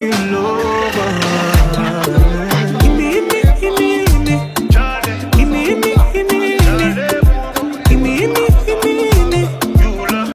you know.